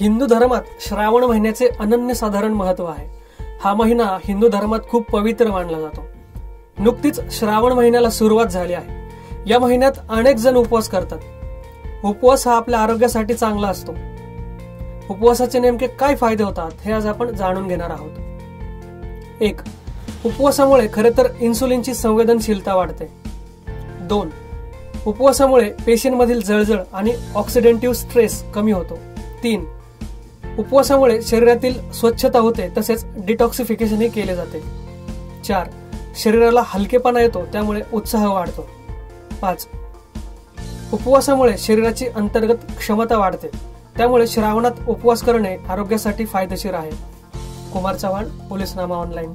हिंदू धर्मात श्रावण महिन्याचे अनन्यसाधारण महत्त्व आहे. हा महिना हिंदू धर्मात खूप पवित्र मानला जातो. नुकतीच श्रावण महिन्याला सुरुवात झाली आहे. या महिन्यात अनेक जण उपवास करतात. उपवास हा आपल्या आरोग्यासाठी चांगला असतो. उपवासाचे नेमके काय फायदे होतात हे आज आपण जाणून घेणार आहोत. एक उपवासामुळे खरे तर इन्सुलिनची संवेदनशीलता वाढते. दोन उपवासामुळे पेशींमधील जळजळ आणि ऑक्सिडेंटिव्ह स्ट्रेस कमी होतो. तीन उपवासामुळे शरीरातील स्वच्छता होते तसेच डिटॉक्सिफिकेशनही केले जाते. चार शरीराला हलकेपणा येतो त्यामुळे उत्साह वाढतो. पाच उपवासामुळे शरीराची अंतर्गत क्षमता वाढते त्यामुळे श्रावणात उपवास करणे आरोग्यासाठी फायदेशीर आहे. कुमार चव्हाण पोलीसनामा ऑनलाईन.